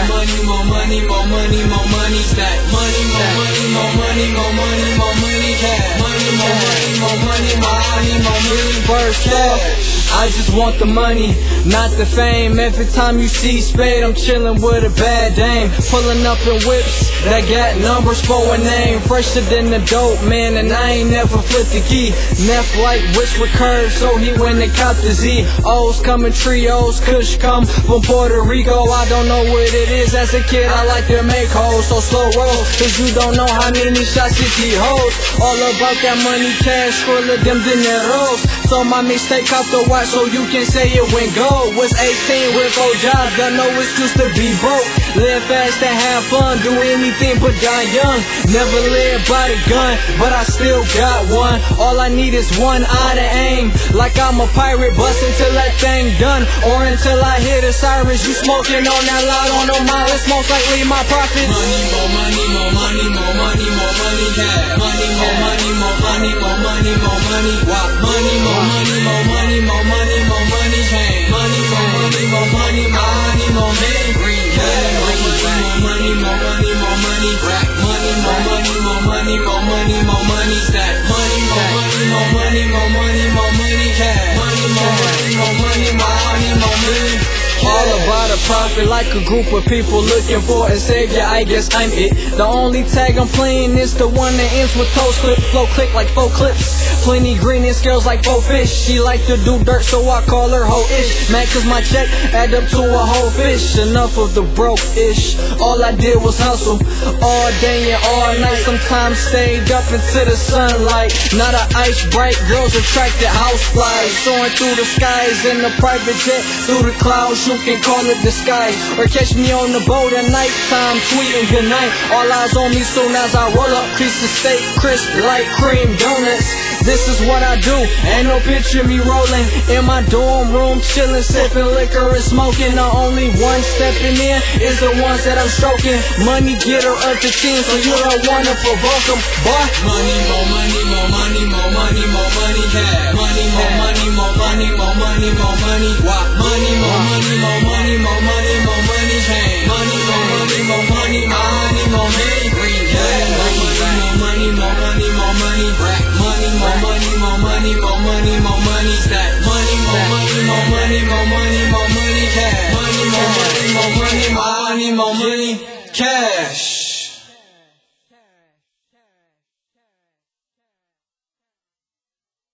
More money, more money, more money, more money stack. Money, more money, more money, more money, more money cash. Money, more money, more money, more money, more money, more money, more money, more money, more I just want the money, not the fame. Every time you see Spade, I'm chillin' with a bad dame. Pulling up in whips that got numbers for a name. Fresher than the dope, man, and I ain't never flipped the key. Neff like which with curves, so he went and caught the Z. O's coming trios, Kush come from Puerto Rico. I don't know what it is. As a kid, I like to make hoes, so slow roll. Cause you don't know how many shots he holds. All about that money, cash full of them dineros. So my mixtape caught the watch so you can say it went gold. Was 18 with four jobs, got no excuse to be broke. Live fast and have fun, do anything but die young. Never live by the gun, but I still got one. All I need is one eye to aim. Like I'm a pirate, bust until that thing done. Or until I hear the sirens. You smoking on that loud on the mile, it's most likely my profits. Money, more money, more money, more money, money, more money, cash. Money, more money, more money, more money, more money. All about a profit, like a group of people looking for a savior. I guess I'm it. The only tag I'm playing is the one that ends with toes clip, flow click like four clips. Plenty green and scales like four fish. She like to do dirt, so I call her hoe ish. Mad cause my check add up to a whole fish. Enough of the broke ish. All I did was hustle all day and all night. Sometimes stayed up into the sunlight. Not a ice bright, girls attracted house flies. Soaring through the skies in a private jet. Through the clouds, you can call it the sky. Or catch me on the boat at nighttime, tweeting goodnight. All eyes on me soon as I roll up. Piece of steak, crisp, light cream donuts. This is what I do. Ain't no picture me rolling in my dorm room, chilling, sipping liquor and smoking. The only one stepping in is the ones that I'm stroking. Money get her up to 10, so you don't wanna provoke them, boy. Money, more money, more money, more money, more money, cash. Money, more money, more money, more money, more money, cash.